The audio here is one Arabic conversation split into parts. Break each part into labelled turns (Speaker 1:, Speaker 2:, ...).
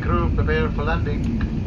Speaker 1: Crew, prepare for landing.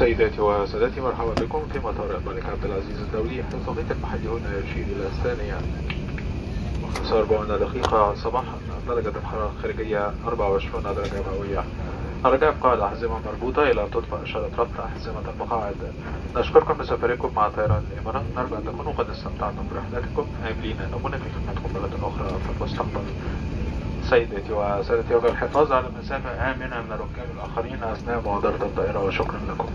Speaker 2: سيداتي وسادتي مرحبا بكم. في مطار الملك عبد العزيز الدولي التوقيت المحلي هنا يشير إلى الثانية. وخمسة وأربعون دقيقة صباحا درجة الحرارة الخارجية 24 درجة مئوية. الرجاء يبقى الأحزمة مربوطة. إلى أن تطفأ إشارة ربط أحزمة المقاعد نشكركم بسفركم مع طيران الإمارات. نرجو أن تكونوا قد استمتعتم برحلتكم آملين أن نكون في خدمتكم مرة أخرى. في المستقبل سيداتي وسادتي وجه الحفاظ على مسافة آمنة من الركاب الآخرين أثناء مغادرة الطائرة وشكرا لكم.